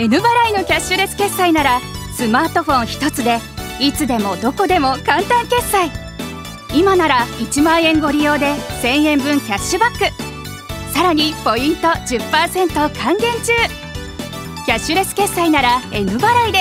N 払いのキャッシュレス決済ならスマートフォン1つでいつでもどこでも簡単決済。今なら1万円ご利用で1000円分キャッシュバック。さらにポイント10%還元中。キャッシュレス決済なら N 払いで